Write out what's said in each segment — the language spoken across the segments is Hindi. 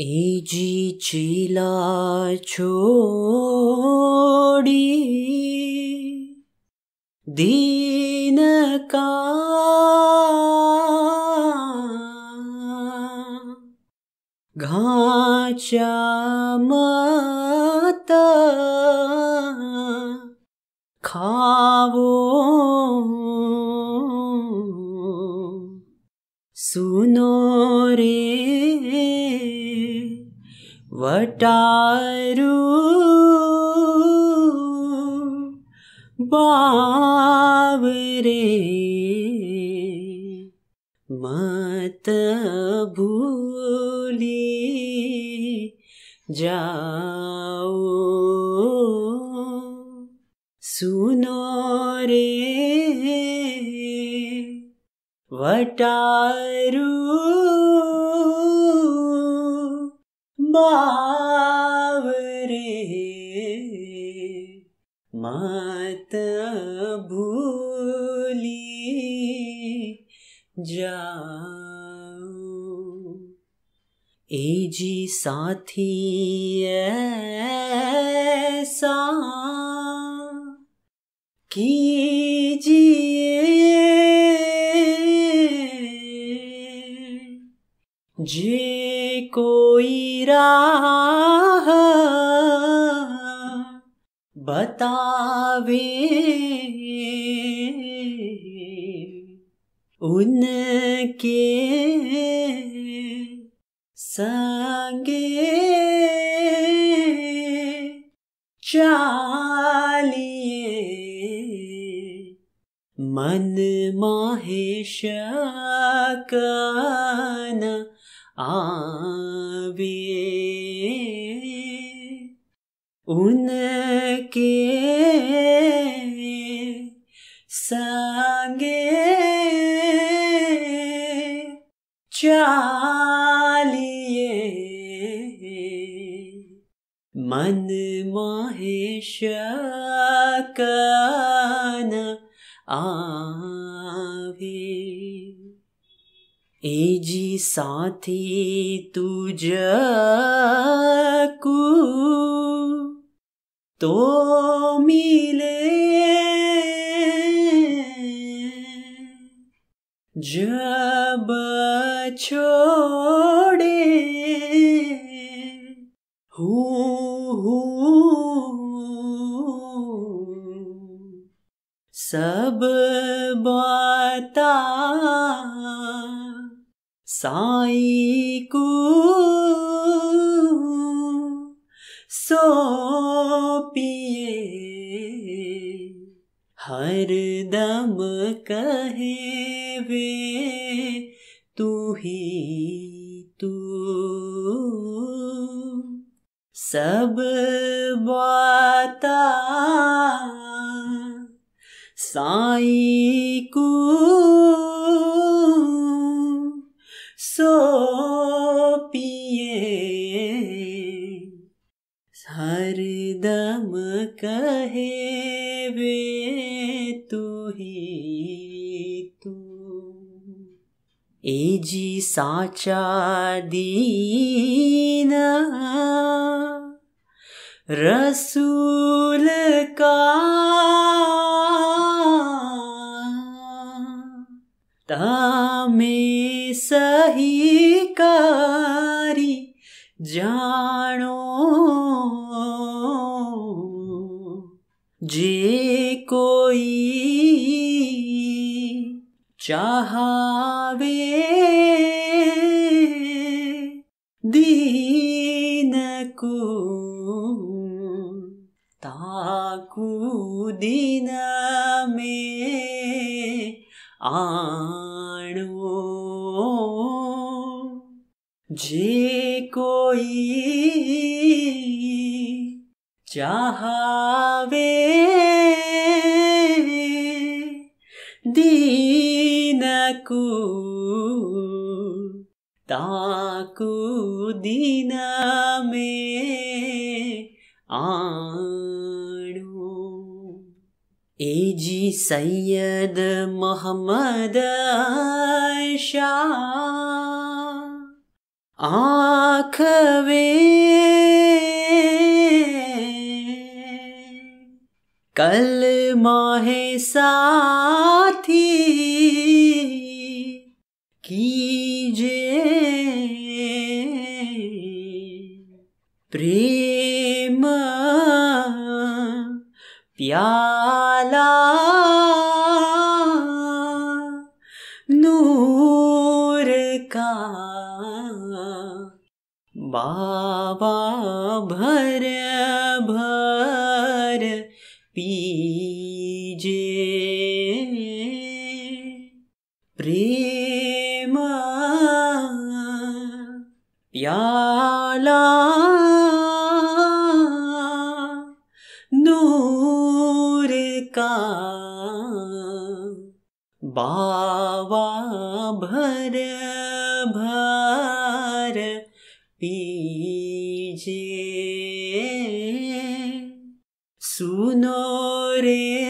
एजी चिला छोडी दीन का घाचा मत खावो। सुनो रे वटारू बावरे। मत भूली जाओ। सुनो रे। वटारू बावरे मत भूली जाओ एजी साथी ऐसा कीजिए। जे कोई राह बतावे। उनके संगे चालिए। मन माहेश कन आवे उनके संगे चालिए। मन माहेश आवे एजी साथी तुझ को तो मिले। जब छोड़े। हूँ। सब बाता साई को सोपिए हर दम कहे वे तू ही तू। सब बाता साई को सोपिए हर दम कहे वे तू ही तू। एजी साचा दीन रसूल का। तामे सही कारी जानो। जे कोई चाहवे दीन को ताकू दिन में आणो। जे कोई चाहवे। दीन को ताकू दिन में आणो। एजी सैयद मोहम्मद शाह आखवे। कल माहे साथी कीजे प्रेम प्याला बाबा भर भर पीजे। प्रेम प्याला नूर का बाबा भर भर पीजे सुनो रे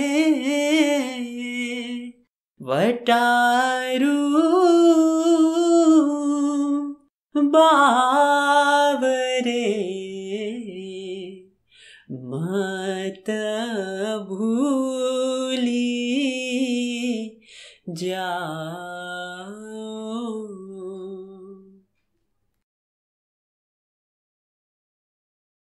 वटारू। बावरे मत भूली। जा